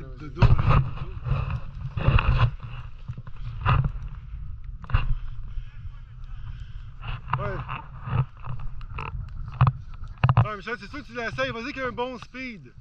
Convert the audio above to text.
de, de dos. Ouais. Ouais, Michel, c'est sûr que tu l'essayes. Vas-y qu'il y a un bon speed.